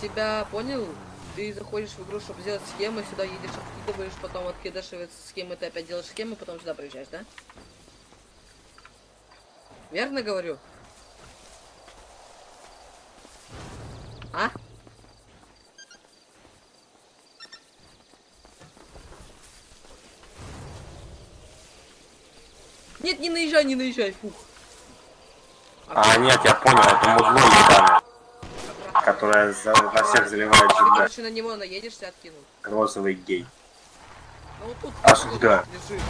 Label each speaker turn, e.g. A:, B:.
A: тебя понял? Ты заходишь в игру, чтобы сделать схемы, сюда едешь, откидываешь, потом откидываешь схемы, ты опять делаешь схемы, потом сюда приезжаешь, да? Верно говорю? А? Нет, не наезжай, не наезжай, фух.
B: А, нет, я понял, это мудло ебаное, которое за, на всех заливает ЖД.
A: короче, на него наедешься, откинул.
B: Розовый гей.
A: Ну вот тут.
B: Осуждаю.
A: Лежи.